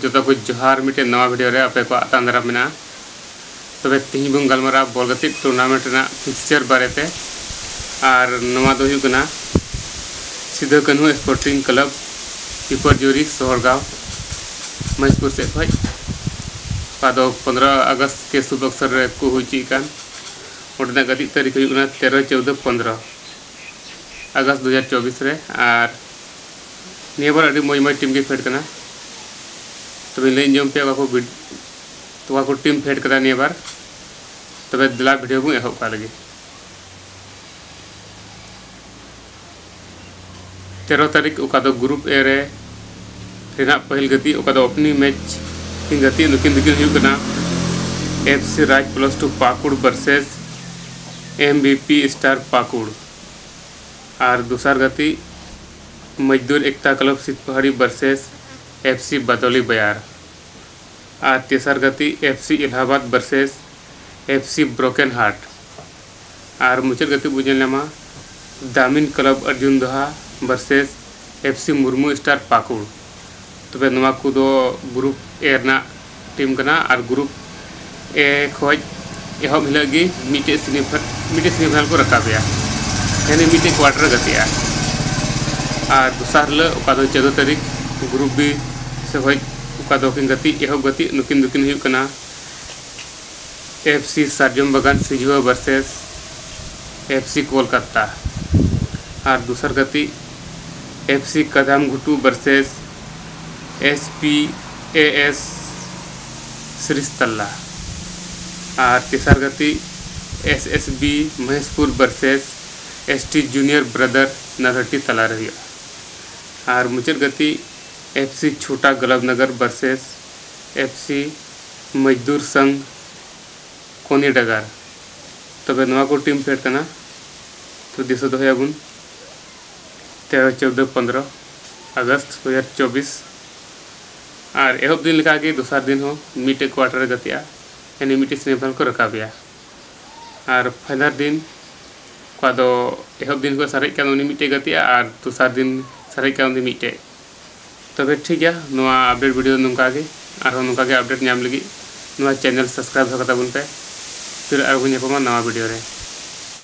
जो को जोहार मिटे नवा वीडियो रे आपे को आतांदरा मेना तबे तिही बुं गलमरा बॉल गति, टूर्नामेंट फिक्सचर बारेते और नवा दो सीधो कन्हू स्पोर्टिंग क्लब पिपरजुरी सोहरगांव महेशपुर से खज पादो पंद्रह अगस्त के शुभ अवसर को हुई कान ओडना गति तारीख हुई तेरह चौदह पंद्रह। अगस्त दो हज़ार चौबीस रे और नियर अभी मज मज टीम तब लै जम पे को तो को टीम फेड कर नियर तब दिला भिडियो बो एहब लगे। तेरह तारीख ओका ग्रुप ए रे पहल गति ओपनिंग मैच गति नुकिन दुकिन F C Raj plus two Pakur versus M B P star Pakur. और दूसर गति, Mazdoor Ekta club Siddhpahari versus FC Badauli बयार। और तेसर गति FC Allahabad versus FC broken heart. और मुचाद गति बुझेमा दामिन club Arjun Doha versus FC Murmu star Pakur. तब तो ग्रुप ए टीम करना और ग्रुप ए खज। एहब हिलगी मिट्टे सेमीफाइनल को रकाबे यानी मिट्टे क्वार्टर गतिया और दूसर हिल चौदह तारीख ग्रुप बी से हज किन गति एहब गति नुकिन दुकिन F C Sarjam Bagan Sijua versus F C Kolkata और दूसर गति F C Kadam Ghutu versus S P A S Saristalla और तीसर गति S S B Maheshpur versus S T junior brother Narhati तला रही और मुचाद गति एफ़ सी छोटा गलबनगर वर्सेस एफ़ सी मजदूर संघ कोनी डगार तब तो टीम फेड करना तो दिशा दोहबन तेरह, चौदह, पंद्रह अगस्त दो हज़ार चौबीस। और एहब दिन लेके दोसर दिन हो मिट्टे क्वार्टर गतिया, यानी मिट्टे सेमीफाइनल को रकाबिया और फाइनल दिन को एहब दिन को सारे मिट्टे गतिया और दोसर दिन सारे का मिट्टे तब ठीक है अपडेट वीडियो नौका और अपडेट नाम लगी चैनल सब्सक्राइब पे फिर और नवा वीडियो रे